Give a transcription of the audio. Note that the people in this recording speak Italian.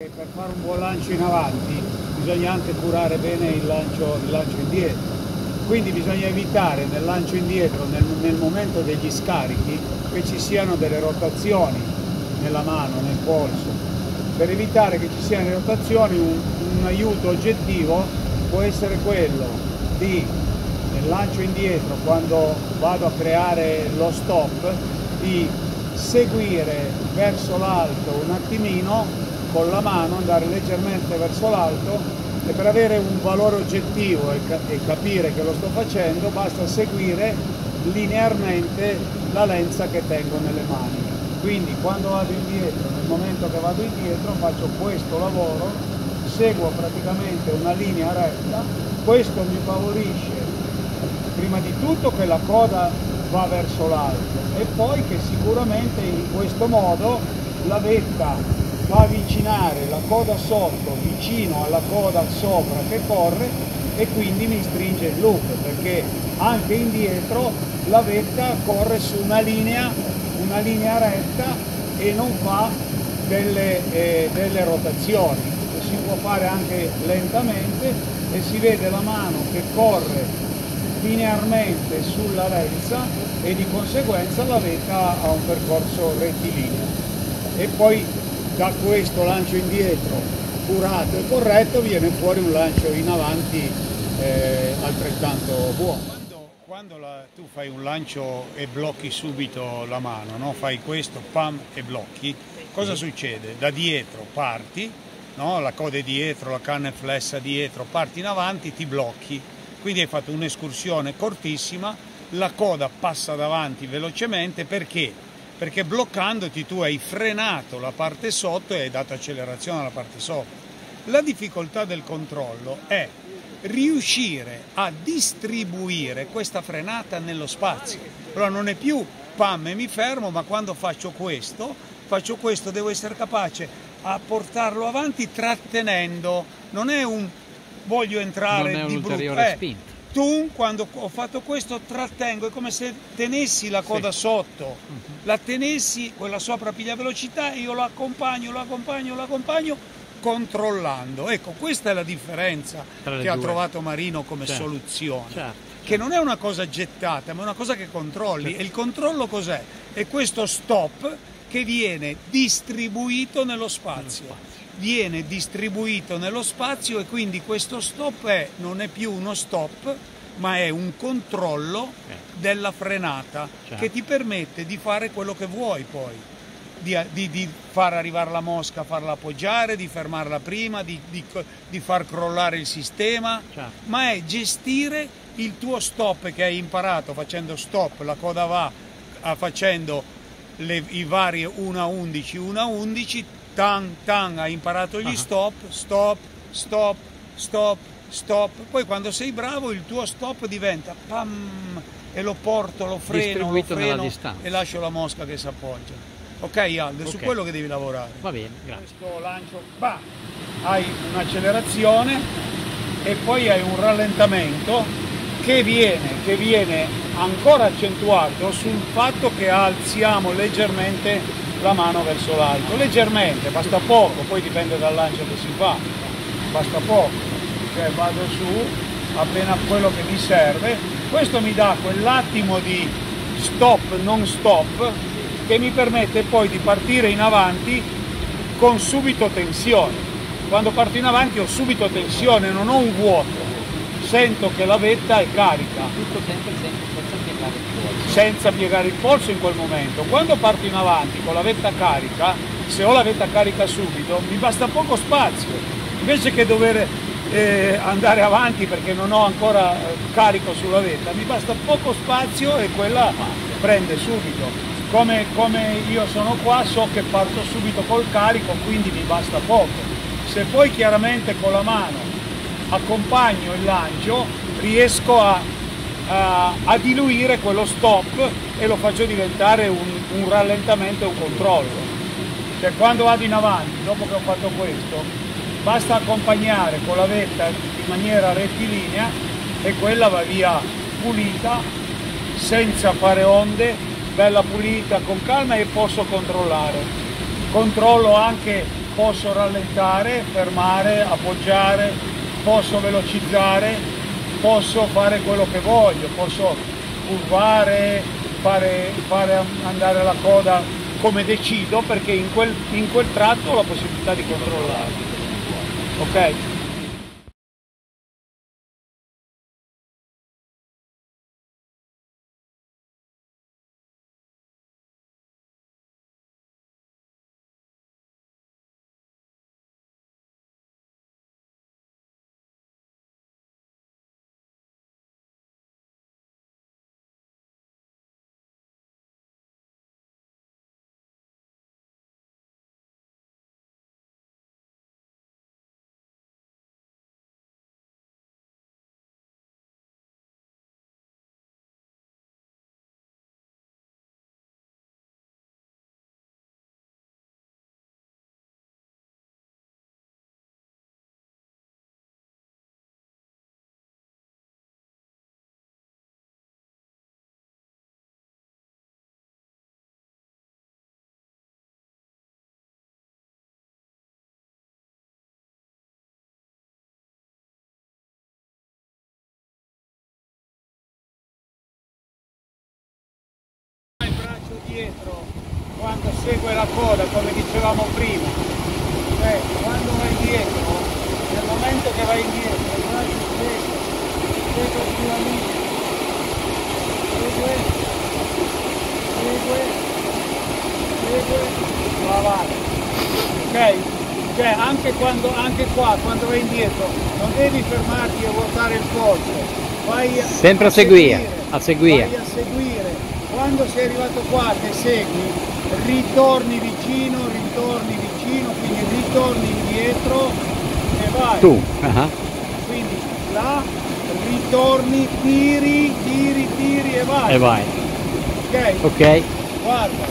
Per fare un buon lancio in avanti bisogna anche curare bene il lancio, il lancio indietro, quindi bisogna evitare nel lancio indietro, nel, nel, momento degli scarichi, che ci siano delle rotazioni nella mano, nel polso. Per evitare che ci siano rotazioni un, un aiuto oggettivo può essere quello di nel lancio indietro quando vado a creare lo stop di seguire verso l'alto un attimino con la mano, andare leggermente verso l'alto e per avere un valore oggettivo e, ca e capire che lo sto facendo basta seguire linearmente la lenza che tengo nelle mani. Quindi quando vado indietro, nel momento che vado indietro faccio questo lavoro, seguo praticamente una linea retta, questo mi favorisce prima di tutto che la coda va verso l'alto e poi che sicuramente in questo modo la vetta fa avvicinare la coda sotto vicino alla coda sopra che corre e quindi mi stringe il loop perché anche indietro la vetta corre su una linea, una linea retta e non fa delle, eh, delle rotazioni. si può fare anche lentamente e si vede la mano che corre linearmente sulla lenza e di conseguenza la vetta ha un percorso rettilineo. E poi da questo lancio indietro curato e corretto viene fuori un lancio in avanti eh, altrettanto buono. Quando, quando la, tu fai un lancio e blocchi subito la mano, no? fai questo, pam e blocchi, cosa succede? Da dietro parti, no? la coda è dietro, la canna è flessa dietro, parti in avanti, ti blocchi, quindi hai fatto un'escursione cortissima, la coda passa davanti velocemente perché? Perché bloccandoti tu hai frenato la parte sotto e hai dato accelerazione alla parte sopra. La difficoltà del controllo è riuscire a distribuire questa frenata nello spazio. Allora non è più pam e mi fermo, ma quando faccio questo, faccio questo, devo essere capace a portarlo avanti trattenendo. Non è un voglio entrare non è di brutto. Eh, tu quando ho fatto questo trattengo, è come se tenessi la coda sì. sotto. -huh. La tenessi, quella sopra piglia velocità e io lo accompagno, lo accompagno, lo accompagno controllando. Ecco, questa è la differenza che ha due. trovato Marino come certo. soluzione. Certo. Che non è una cosa gettata, ma è una cosa che controlli. Certo. E il controllo cos'è? È questo stop che viene distribuito nello spazio. Nello spazio viene distribuito nello spazio e quindi questo stop è, non è più uno stop ma è un controllo eh. della frenata certo. che ti permette di fare quello che vuoi poi di, di, di, far arrivare la mosca, farla appoggiare, di fermarla prima, di, di far crollare il sistema, certo. ma è gestire il tuo stop che hai imparato facendo stop, la coda va facendo le, i vari 1 a 11, 1 a 11, tan tan hai imparato gli uh -huh. stop, stop, stop, stop, stop, poi quando sei bravo il tuo stop diventa pam e lo porto, lo freno, lo freno e lascio la mosca che si appoggia. Ok Aldo, è okay. su quello che devi lavorare. Va bene, grazie. Questo lancio, bah, hai un'accelerazione e poi hai un rallentamento che viene, che viene ancora accentuato sul fatto che alziamo leggermente la mano verso l'alto, leggermente, basta poco, poi dipende dal lancio che si fa, basta poco, cioè vado su appena quello che mi serve, questo mi dà quell'attimo di stop, non stop, che mi permette poi di partire in avanti con subito tensione. Quando parto in avanti ho subito tensione, non ho un vuoto, sento che la vetta è carica. Tutto sempre, sempre senza piegare il polso in quel momento. Quando parto in avanti con la vetta carica, se ho la vetta carica subito, mi basta poco spazio, invece che dover eh, andare avanti perché non ho ancora eh, carico sulla vetta, mi basta poco spazio e quella prende subito. Come, come io sono qua so che parto subito col carico, quindi mi basta poco. Se poi chiaramente con la mano accompagno il lancio, riesco a a, a diluire quello stop e lo faccio diventare un, un rallentamento e un controllo. Cioè quando vado in avanti, dopo che ho fatto questo, basta accompagnare con la vetta in maniera rettilinea e quella va via pulita, senza fare onde, bella pulita, con calma e posso controllare. Controllo anche posso rallentare, fermare, appoggiare, posso velocizzare, posso fare quello che voglio, posso curvare, fare, fare andare la coda come decido perché in quel, in quel tratto ho la possibilità di controllare. Ok? Dietro quando segue la coda come dicevamo prima. Cioè quando vai indietro nel momento che vai indietro il braccio segue sulla linea segue. Segue. Segue. Va avanti. Ok? Cioè anche, quando, anche qua quando vai indietro non devi fermarti e vuotare il polso. Vai a, Sempre a seguire, a seguire. vai a seguire quando sei arrivato qua che segui ritorni vicino ritorni vicino quindi ritorni indietro e vai Tu. ah. quindi là ritorni tiri tiri tiri e vai E vai. ok Ok. guarda